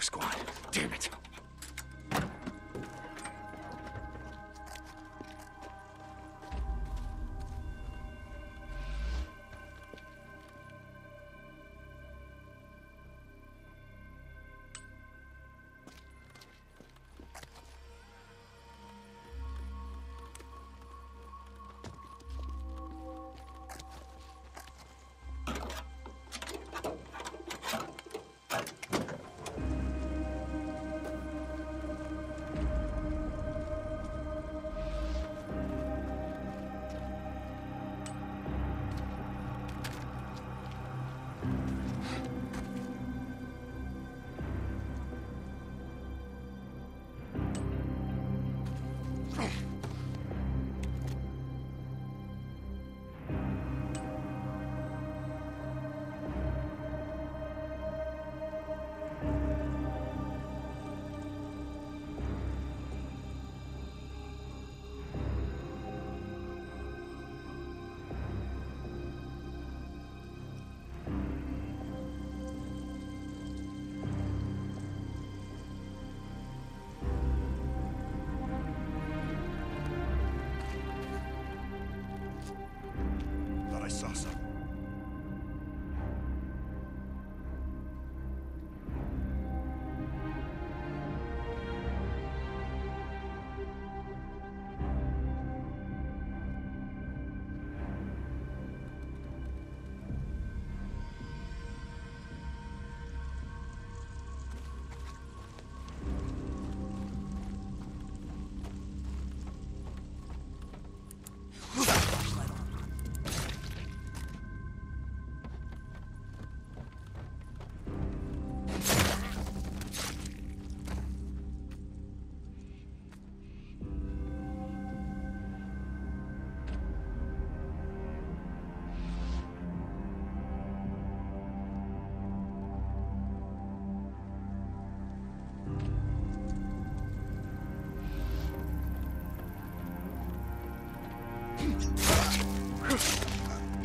Squad. Damn it.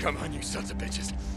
Come on, you sons of bitches.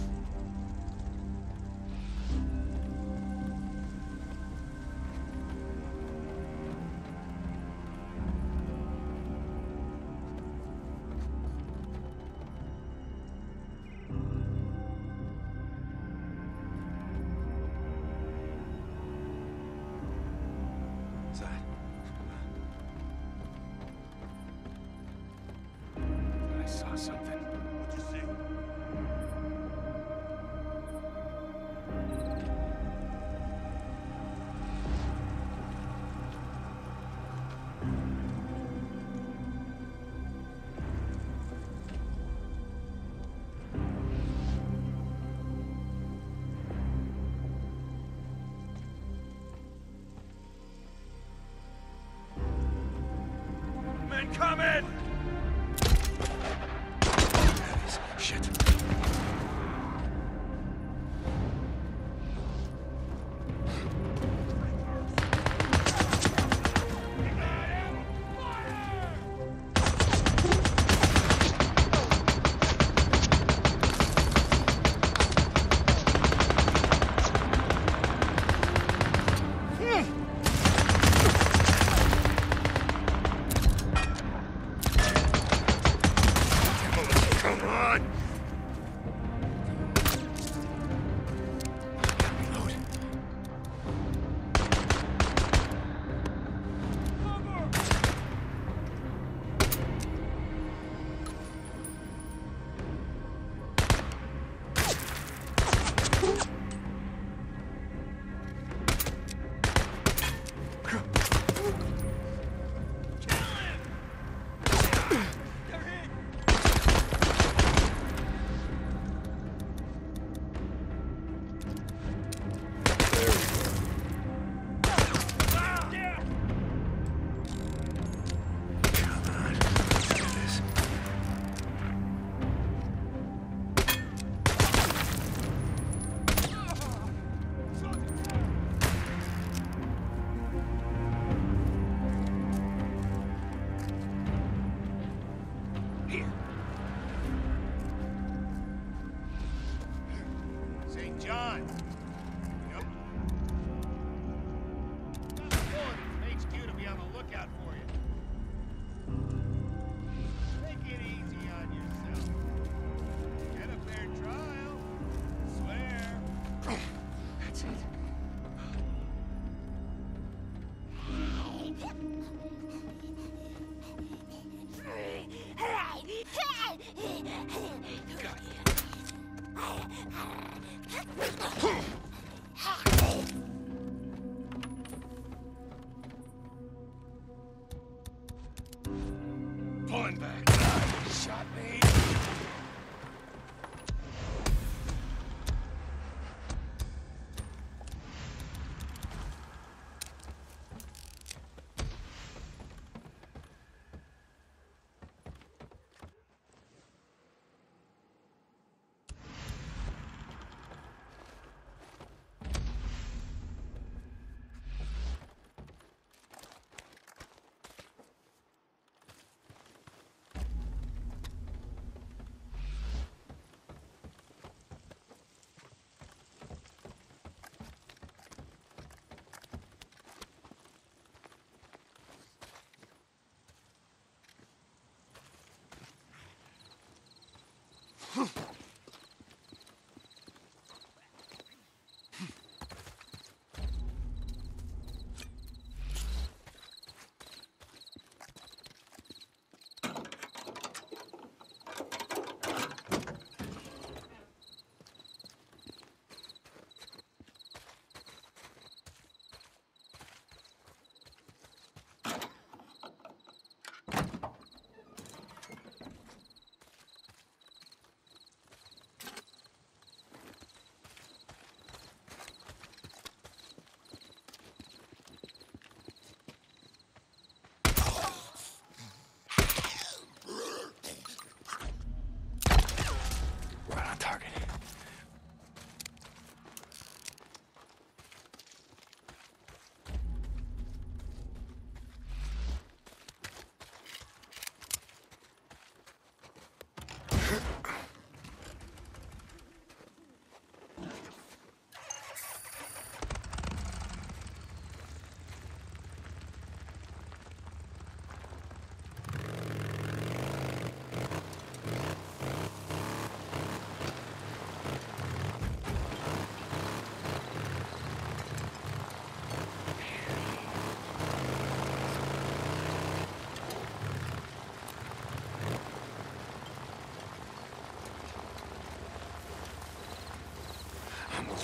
Right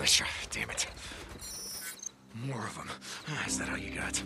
Militia, damn it. More of them. Ah, is that all you got?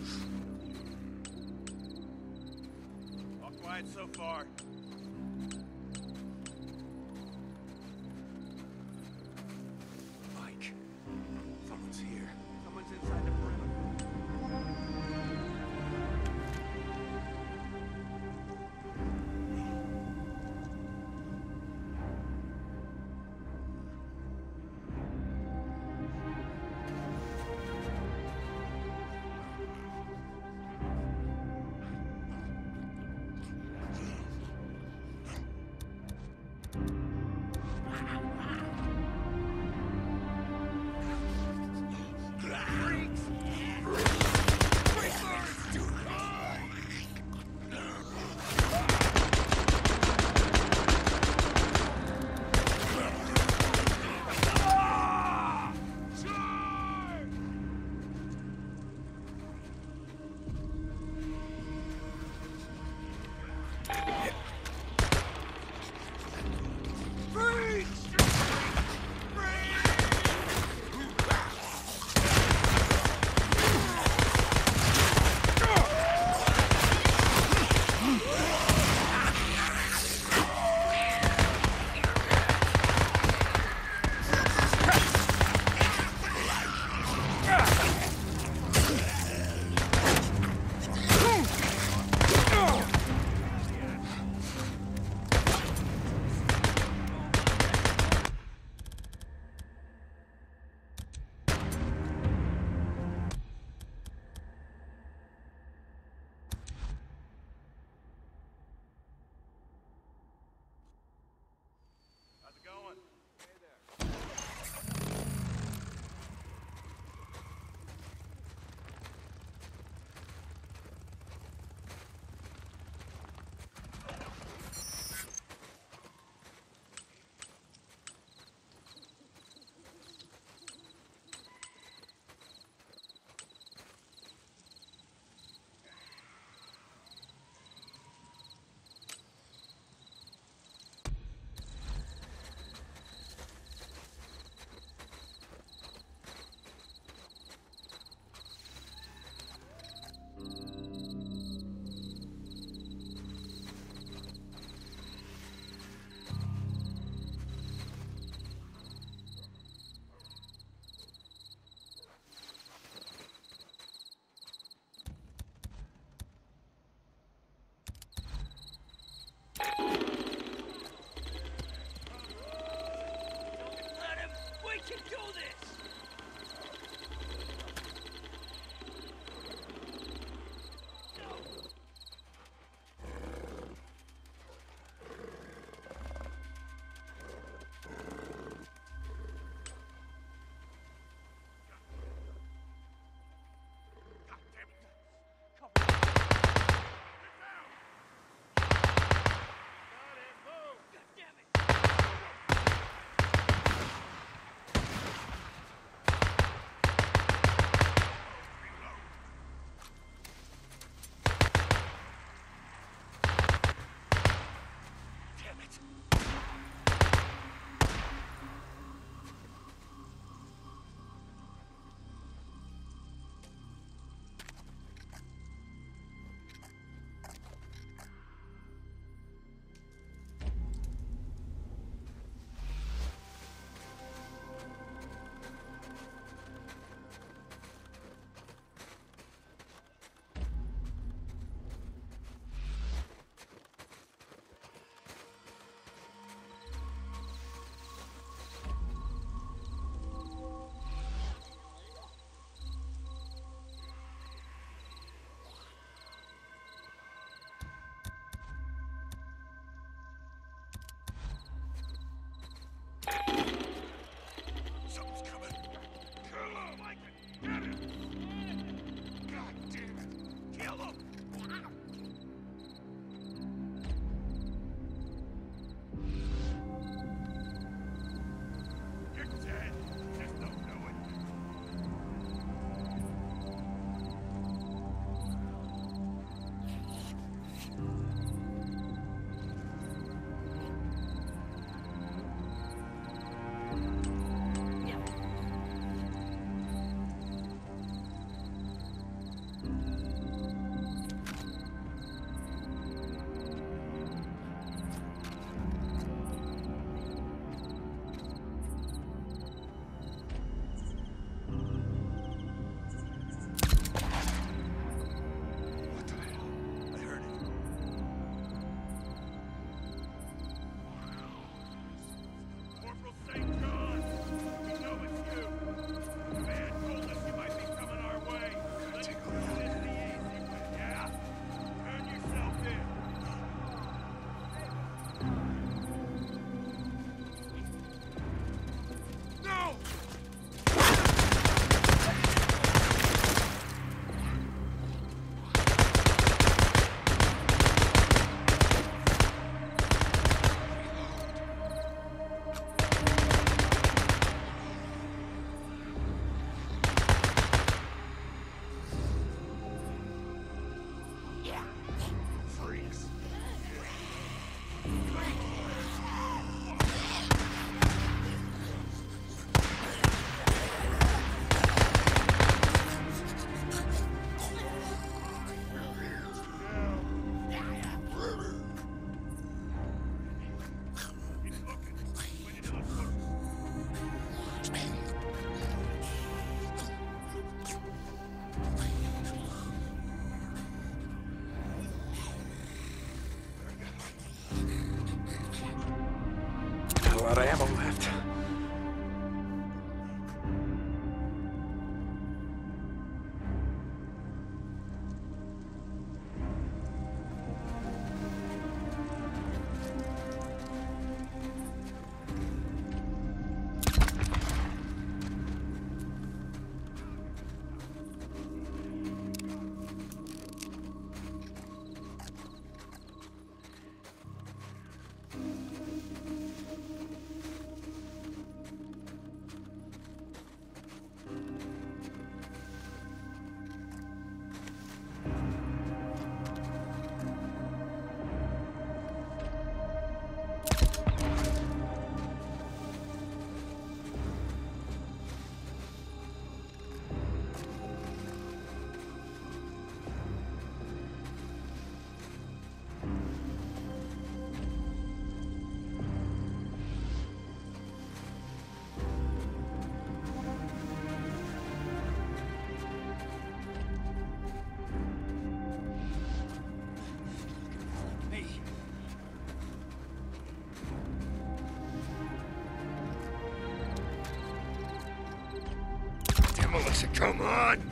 Come on!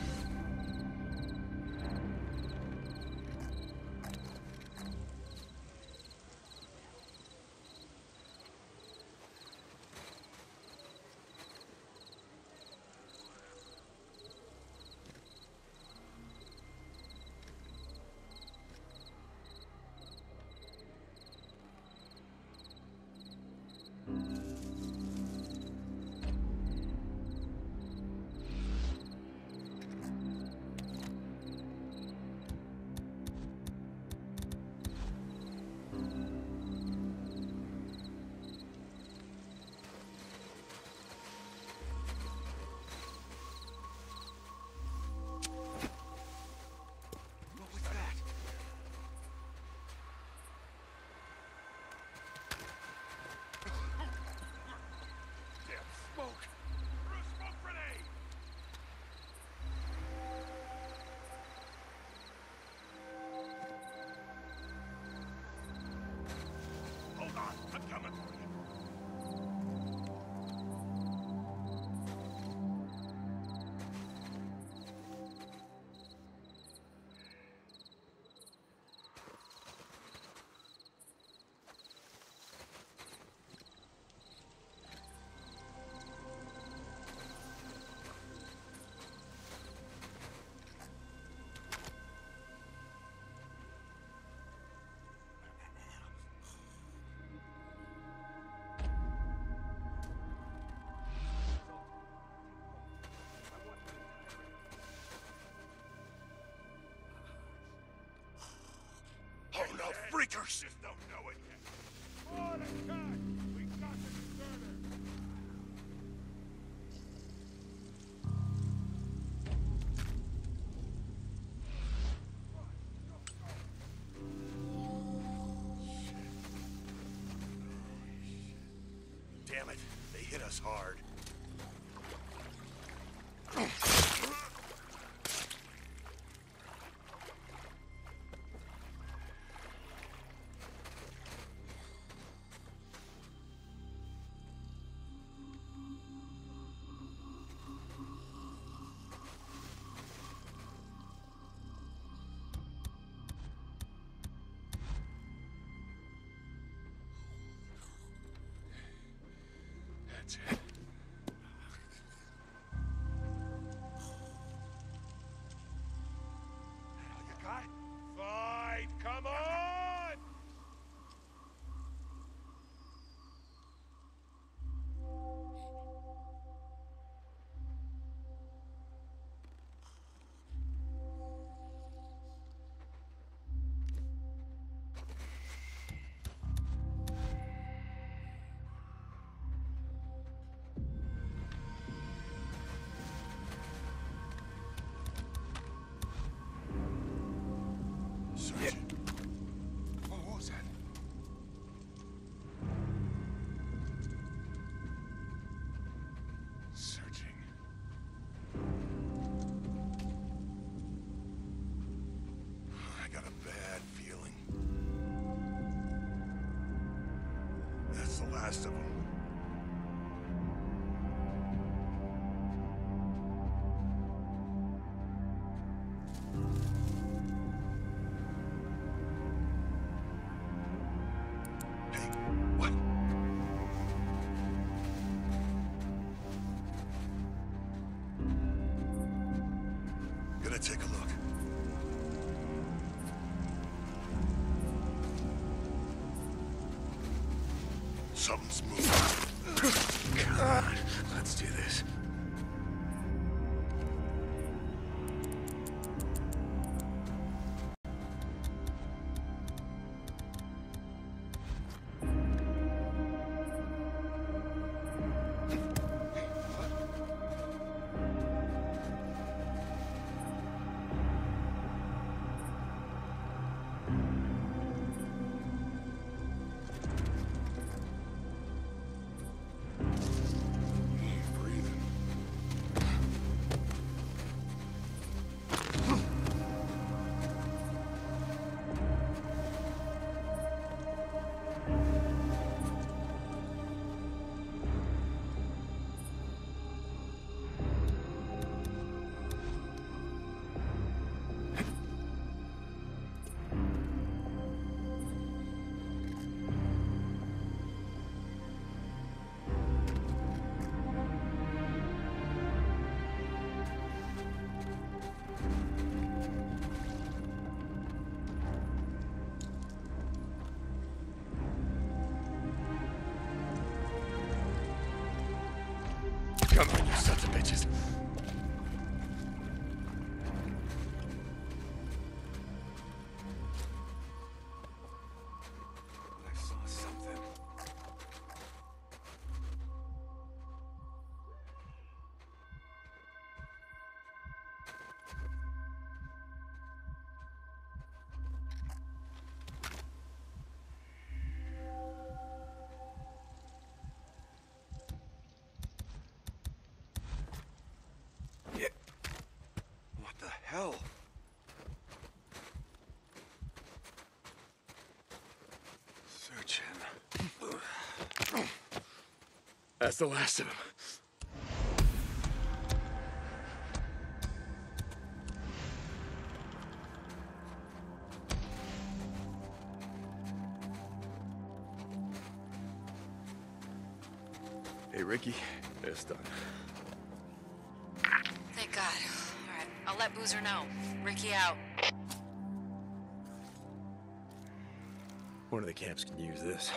No, freakers! Just don't know it yet. Attack! We got the deserter! Damn it, they hit us hard. That's it. That's Something's moving. Come That's the last of them. Hey, Ricky. It's done. Thank God. All right, I'll let Boozer know. Ricky out. One of the camps can use this.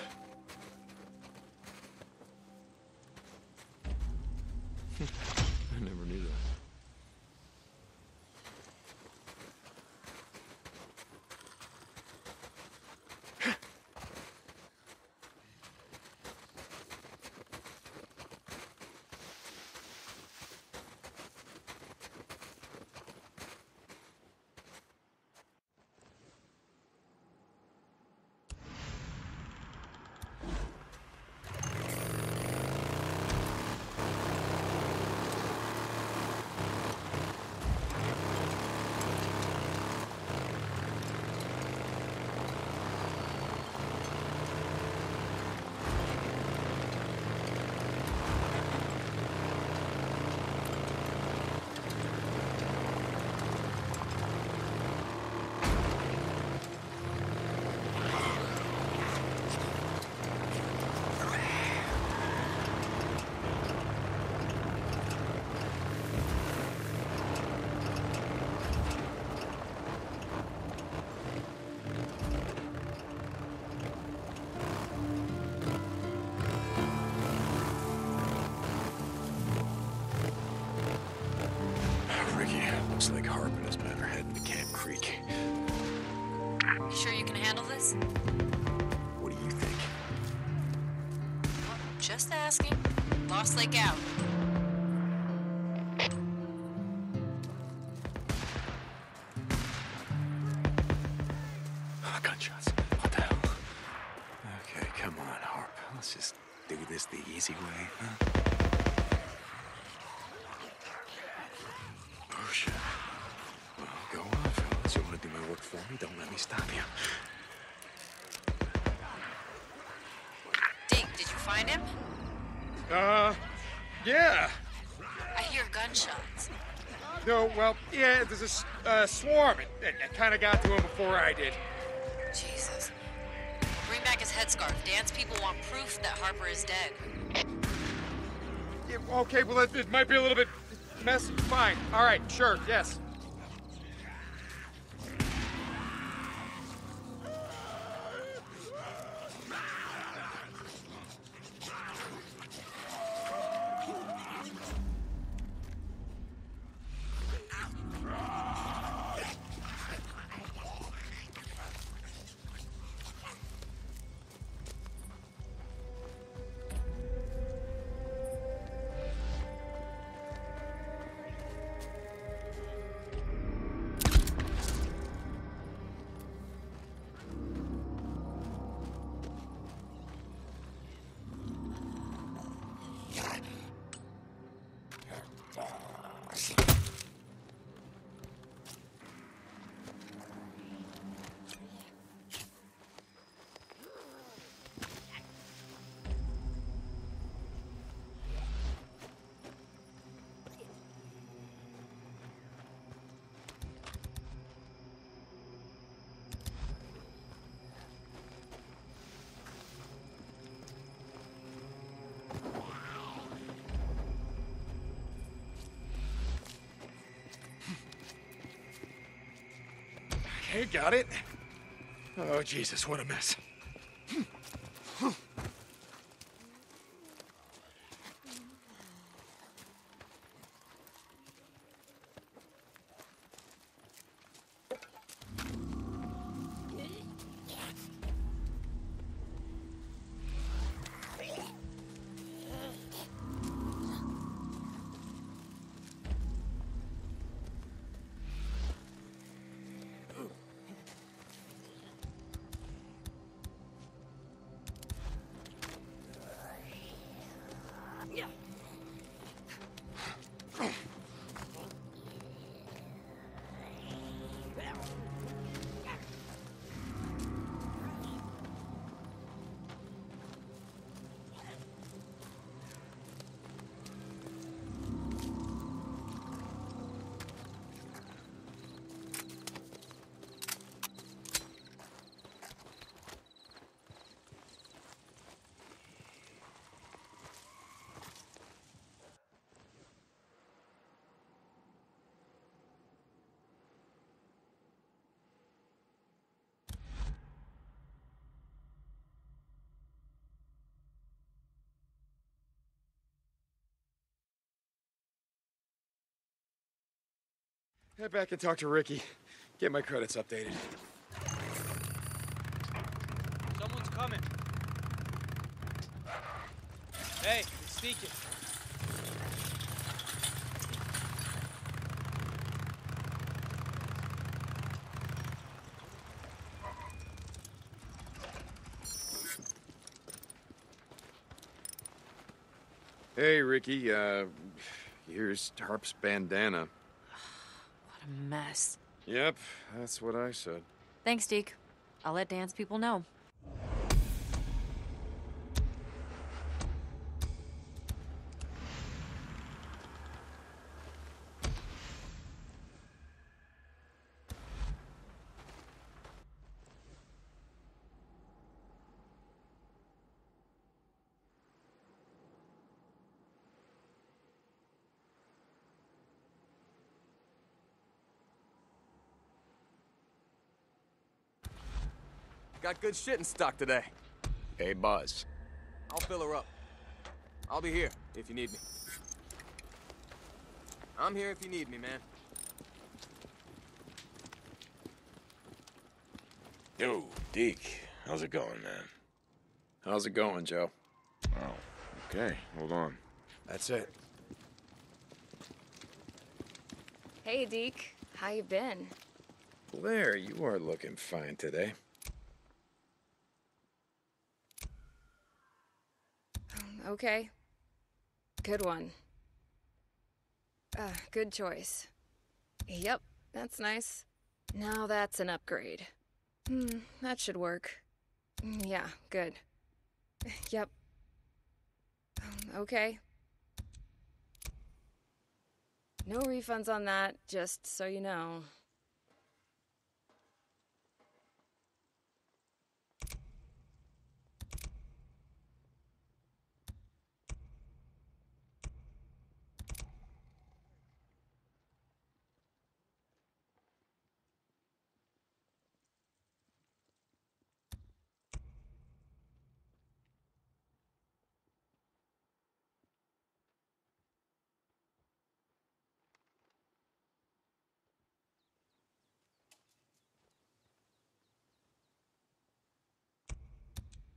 Easy way, huh? Oh, shit. Well, go on, fellas. You want to do my work for me? Don't let me stop you. Deke, did you find him? Uh, yeah. I hear gunshots. No, well, yeah, there's a s- uh, swarm. It, it, it kind of got to him before I did. Jesus. Bring back his headscarf. Dan's people want proof that Harper is dead. Okay, well, it, it might be a little bit messy. Fine. All right, sure, yes. Got it. Oh, Jesus, what a mess. Head back and talk to Ricky. Get my credits updated. Someone's coming. Hey, it's sneaking. Hey, Ricky, uh, here's Harp's bandana. Mess. Yep, that's what I said. Thanks, Deke. I'll let Dan's people know. Got good shit in stock today. Hey, Buzz. I'll fill her up. I'll be here if you need me. I'm here if you need me, man. Yo, Deke. How's it going, man? How's it going, Joe? Oh, okay. Hold on. That's it. Hey, Deke. How you been? Blair, you are looking fine today. Okay. Good one. Uh, good choice. Yep, that's nice. Now that's an upgrade. Hmm, that should work. Mm, Yeah, good. Yep. Um, Okay. No refunds on that, just so you know.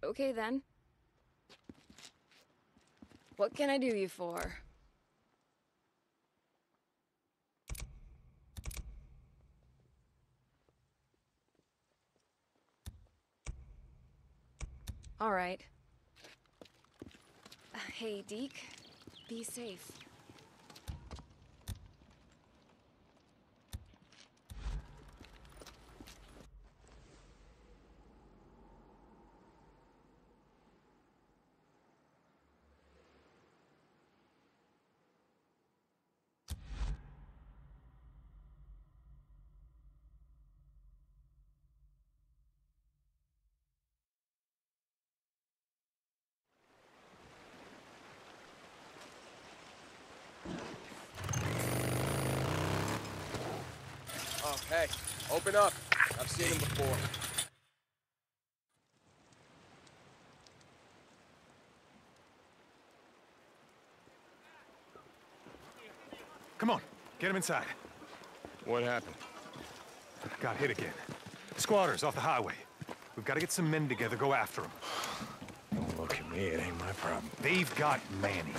Okay then. What can I do you for? All right. Hey, Deke. Be safe. Oh, hey, open up. I've seen him before. Come on, get him inside. What happened? Got hit again. Squatters off the highway. We've got to get some men together, go after them. Don't look at me, it ain't my problem. They've got Manny.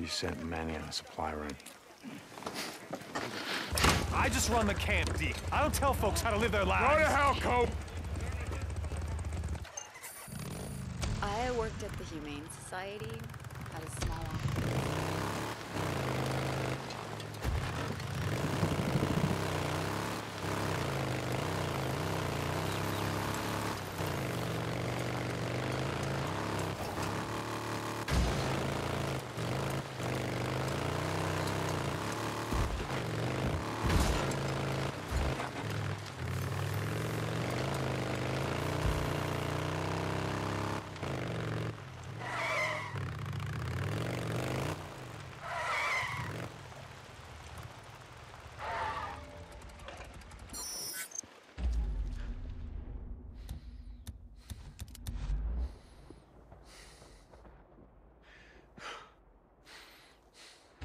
You sent Manny on a supply run. I just run the camp, Deke. I don't tell folks how to live their lives. Go to hell, Cope! I worked at the Humane Society had a small office.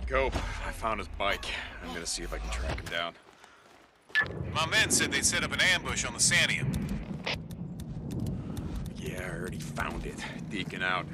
Cope, I found his bike. I'm gonna see if I can track him down. My men said they'd set up an ambush on the Santiam. Yeah, I already found it. Deacon out.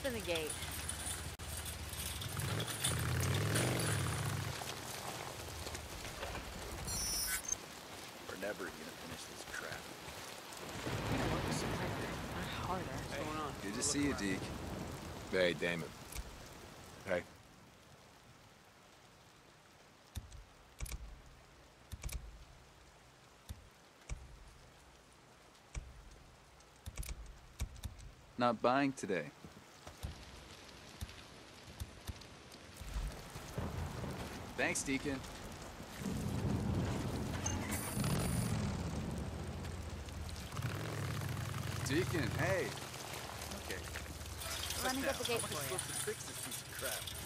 Open the gate. We're never gonna finish this crap. Harder. What's? Good to see you, Deke. Hey, Damon. Hey. Not buying today. Thanks, Deacon. Deacon, hey. Okay. Let me get the gate How for you. supposed to fix this piece of crap?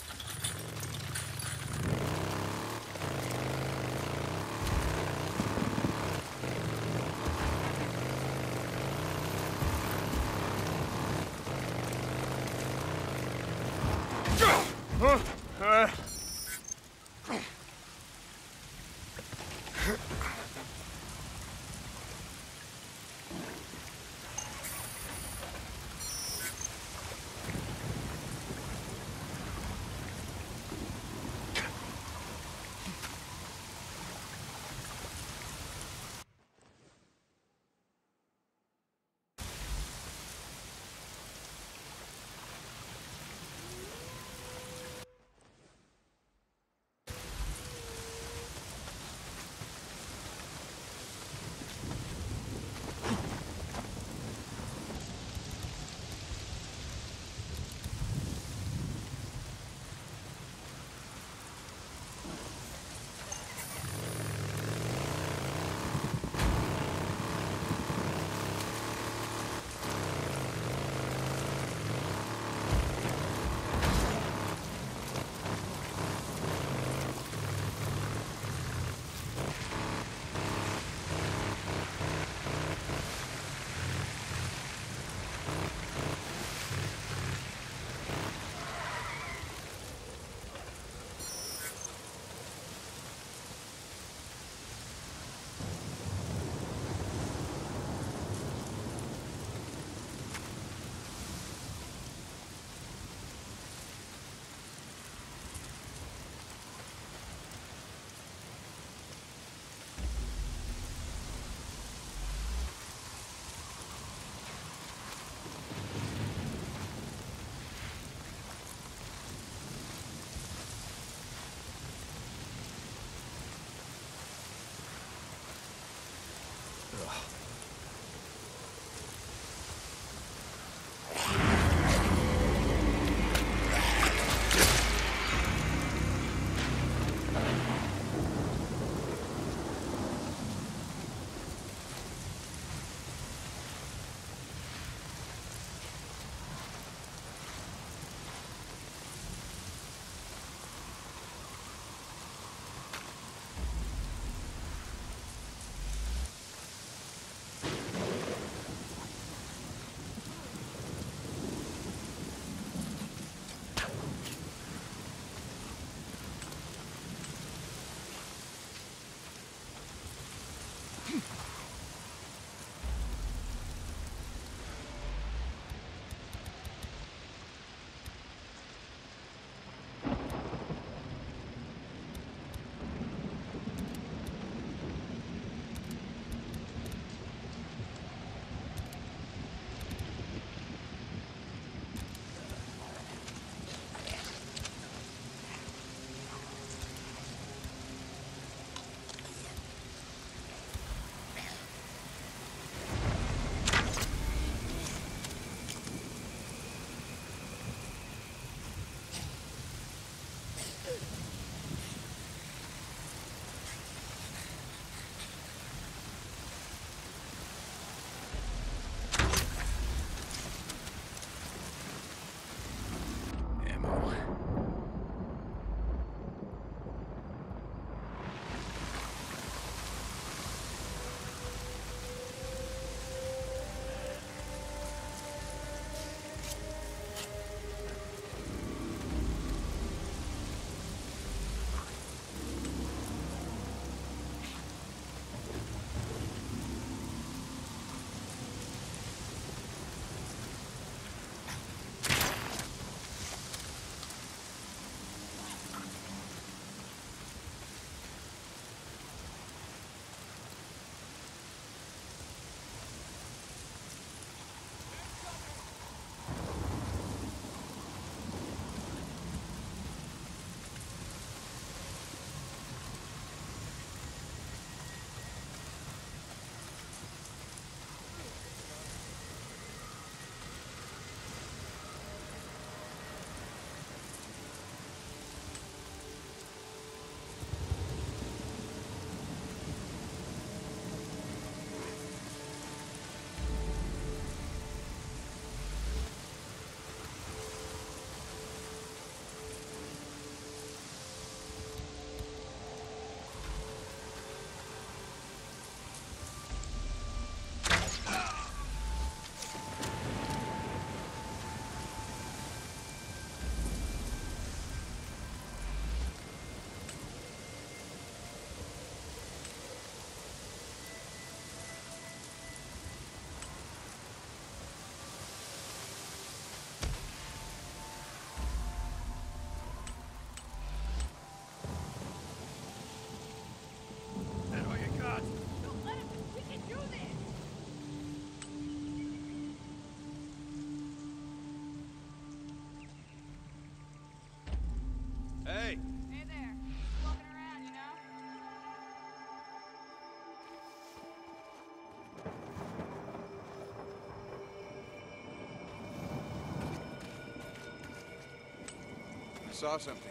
Saw something.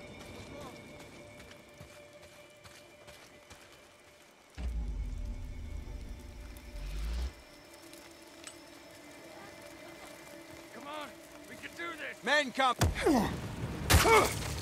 Come on, we can do this. Men come!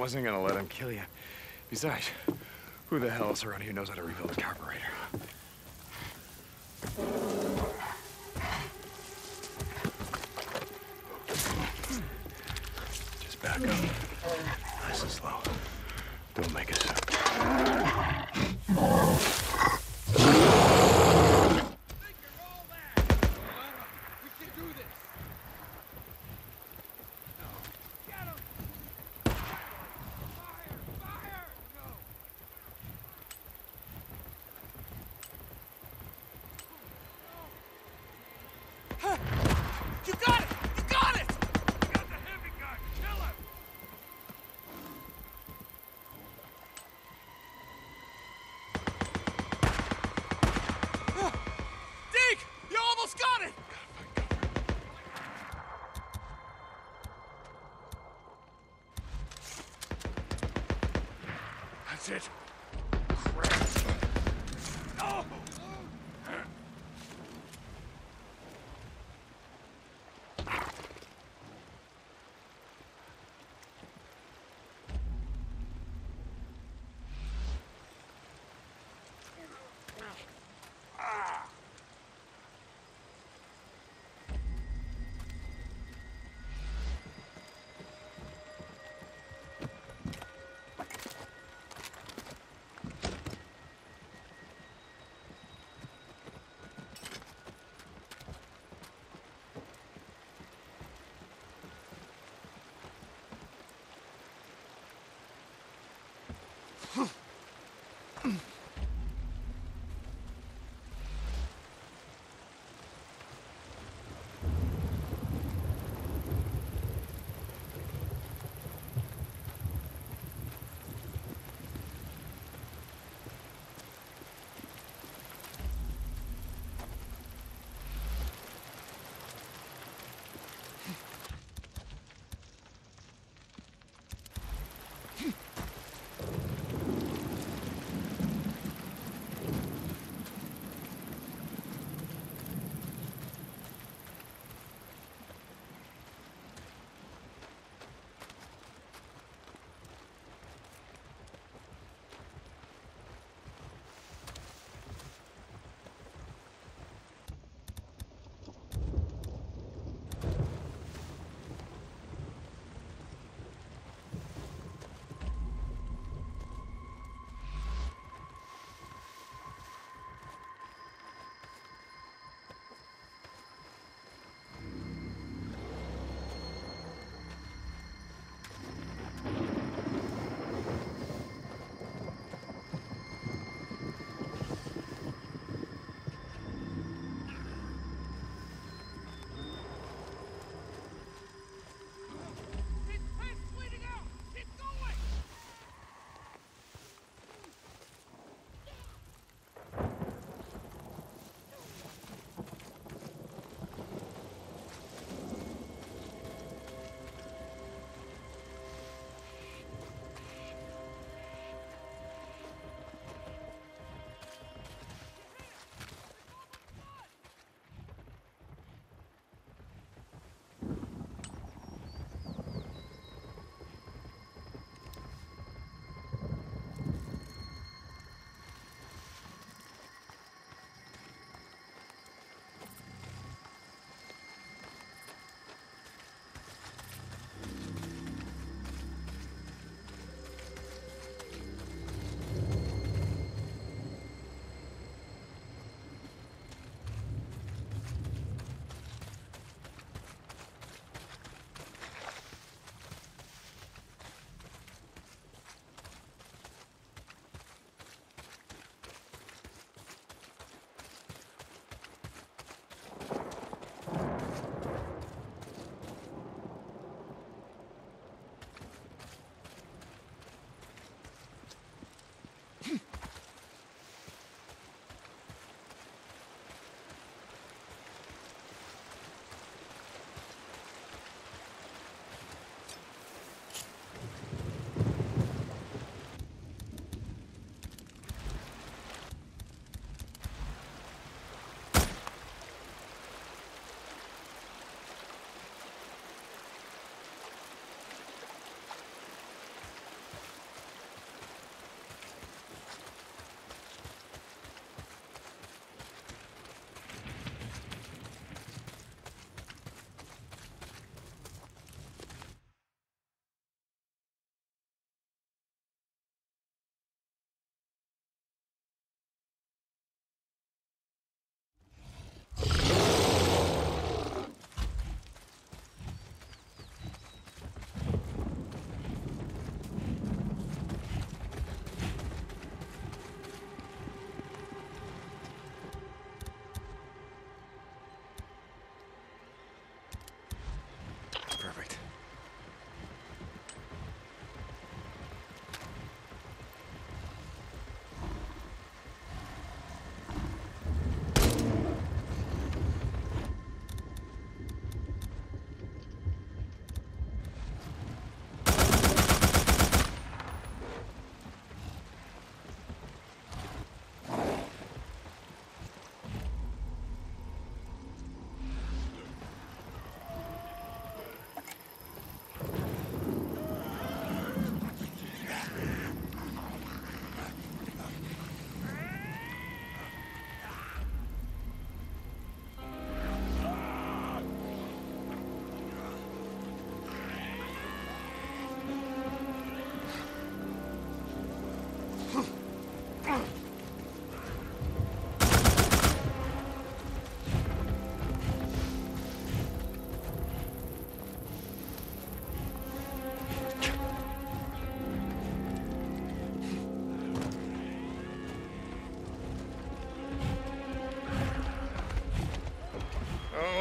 wasn't gonna let him kill you. Besides, who the hell else around here knows how to rebuild a carburetor? It.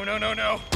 No, no, no,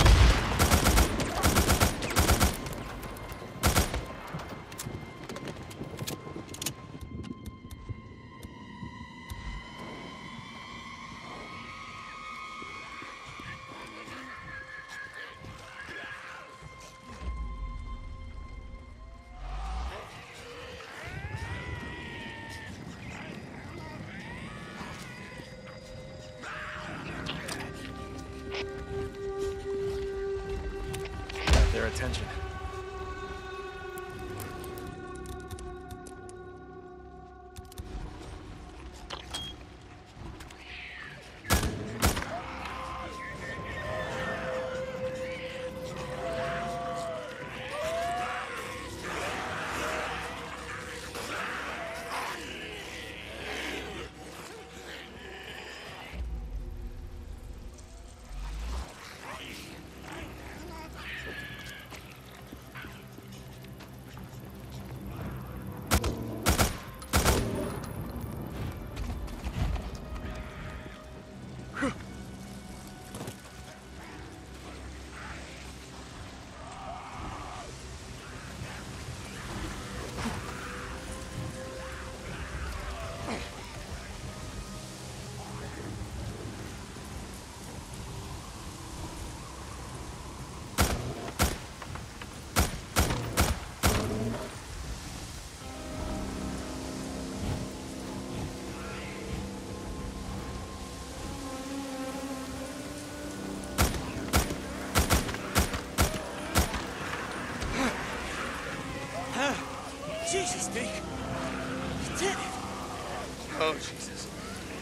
Oh, Jesus.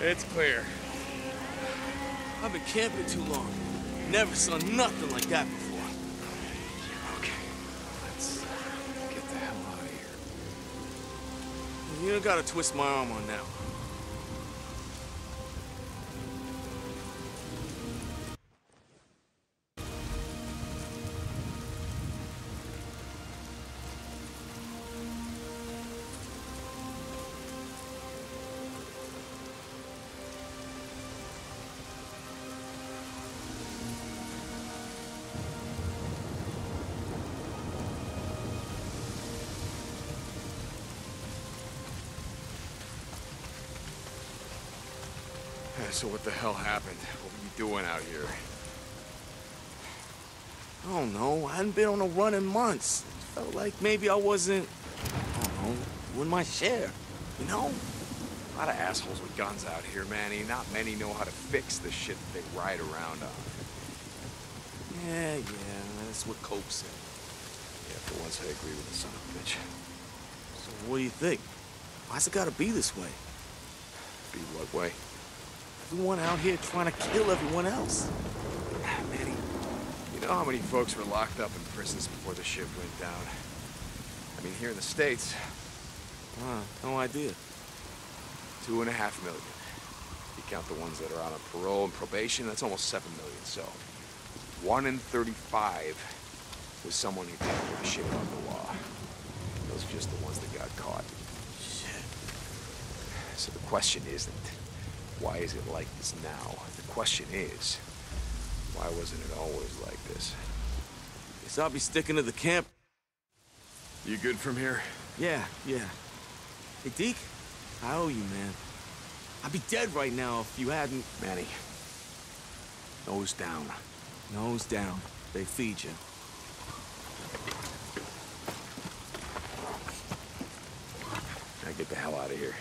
It's clear. I've been camping too long. Never saw nothing like that before. Okay, let's uh, get the hell out of here. You don't gotta twist my arm on that one. So what the hell happened? What were you doing out here? I don't know. I hadn't been on a run in months. Felt like maybe I wasn't, I don't know, doing my share. You know? A lot of assholes with guns out here, Manny. Not many know how to fix the shit that they ride around on. Yeah, yeah, that's what Cope said. Yeah, for once I agree with the son of a bitch. So what do you think? Why's it gotta be this way? Be what way? Everyone out here trying to kill everyone else. Manny, you know how many folks were locked up in prisons before the ship went down? I mean, here in the States, Uh, no idea. two and a half million. You count the ones that are out on parole and probation, that's almost seven million. So, one in 35 was someone who didn't give a shit about the law. Those are just the ones that got caught. Shit. So the question isn't, why is it like this now? The question is, why wasn't it always like this? Guess I'll be sticking to the camp. You good from here? Yeah, yeah. Hey, Deke, I owe you, man. I'd be dead right now if you hadn't. Manny, nose down. Nose down. They feed you. Now get the hell out of here.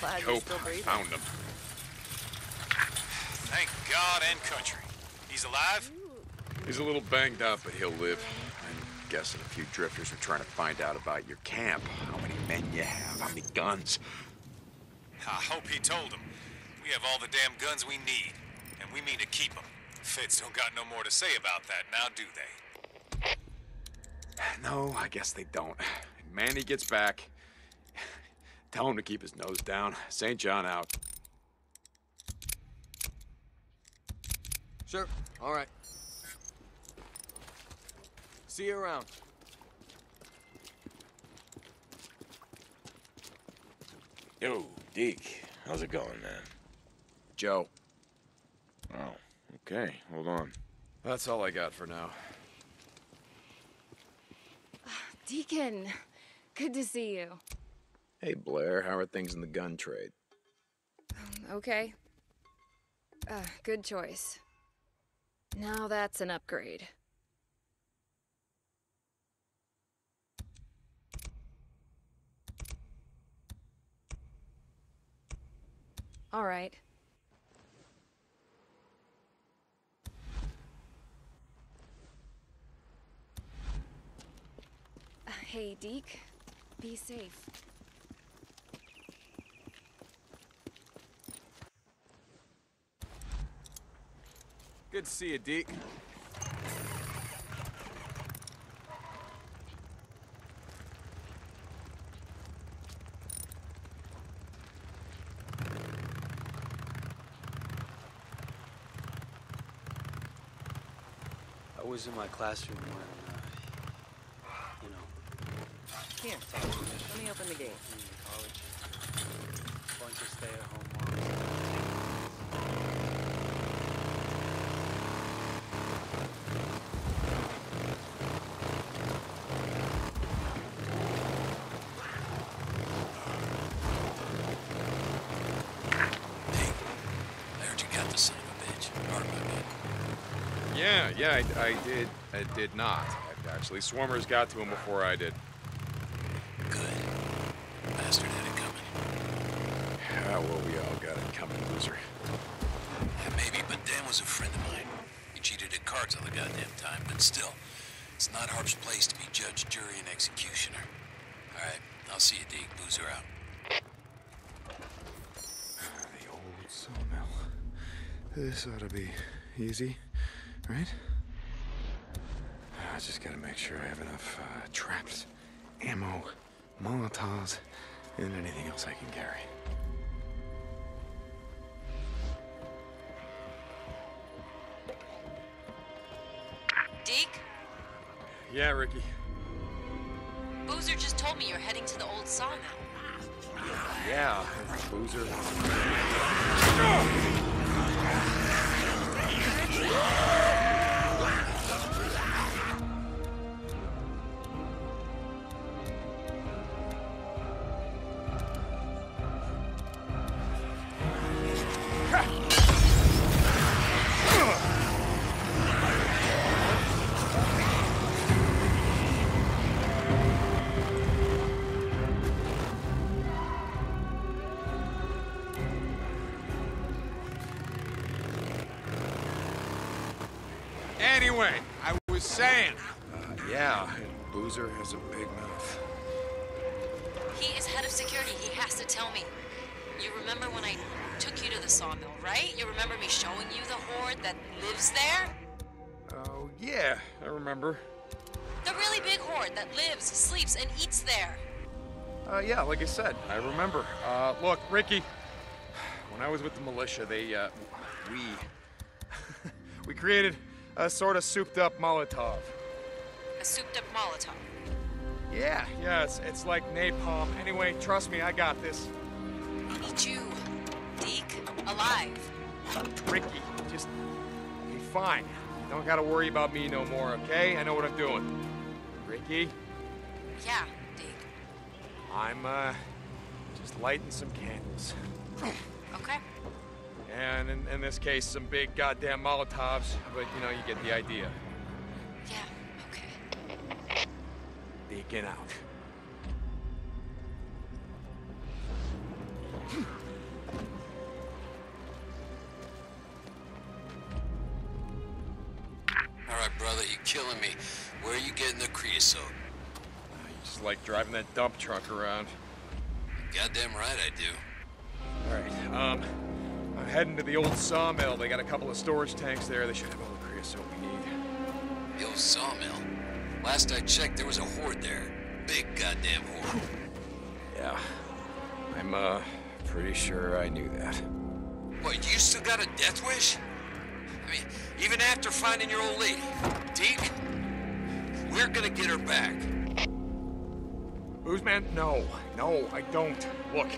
Glad you're Cope, still I breathing. found him. Thank God and country. He's alive? He's a little banged up, but he'll live. I'm guessing a few drifters are trying to find out about your camp, how many men you have, how many guns. I hope he told them. We have all the damn guns we need, and we mean to keep them. Feds don't got no more to say about that now, do they? No, I guess they don't. Manny gets back. Tell him to keep his nose down. St. John out. Sure. All right. See you around. Yo, Deke. How's it going, man? Joe, Oh, okay. Hold on. that's all I got for now. Deacon, good to see you. Hey, Blair, how are things in the gun trade? Okay. Uh, good choice. Now that's an upgrade. All right. Hey, Deke. Be safe. Good to see you, Deke. I was in my classroom when, uh, you know, Here, let me open the gate. in college. Bunch of stay-at-home moms. I heard you got the son of a bitch. Pardon my man. Yeah, yeah, I, I did. I did not. Actually, Swarmers got to him before I did. Good. Bastard had it coming. Yeah, well, we all got it coming, loser. Yeah, maybe, but Dan was a friend of mine. He cheated at cards all the goddamn time, but still, it's not Harp's place to be judge, jury, and executioner. All right, I'll see you, Deke. Boozer out. The old sawmill. This ought to be easy, right? I just gotta make sure I have enough uh, traps, ammo, Molotovs, and anything else I can carry. Deke, Yeah, Ricky. Boozer just told me you're heading to the old sawmill. Yeah, Boozer. Anyway, Boozer has a big mouth. He is head of security. He has to tell me. You remember when I took you to the sawmill, right? You remember me showing you the horde that lives there? Oh, yeah, I remember. The really big horde that lives, sleeps, and eats there. Uh, yeah, like I said, I remember. Uh, look, Ricky, when I was with the militia, they, uh, we, we created a sort of souped up Molotov. A souped up Molotov. Yeah, yeah, it's, it's like napalm. Anyway, trust me, I got this. I need you, Deke, alive. Ricky, just be fine. Don't gotta worry about me no more, okay? I know what I'm doing. Ricky, Yeah, Deke. I'm, uh, just lighting some candles. Okay. And in, in this case, some big goddamn Molotovs, but you know, you get the idea. Yeah, okay get out. Alright, brother, you're killing me. Where are you getting the creosote? I just like driving that dump truck around. Goddamn right I do. Alright, um, I'm heading to the old sawmill. They got a couple of storage tanks there. They should have all the creosote we need. The old sawmill? Last I checked, there was a horde there. Big goddamn horde. Yeah, I'm, uh, pretty sure I knew that. What, you still got a death wish? I mean, even after finding your old lady, Deke, we're gonna get her back. Who's man? No, no, I don't. Look,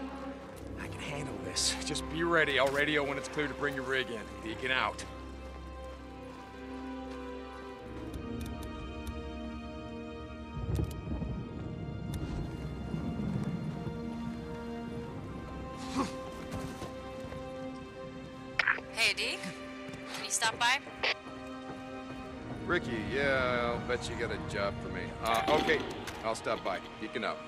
I can handle this. Just be ready. I'll radio when it's clear to bring your rig in. Deacon out. Hey, Deke. Can you stop by? Ricky, yeah, I'll bet you got a job for me. Uh, okay, I'll stop by. Deacon out.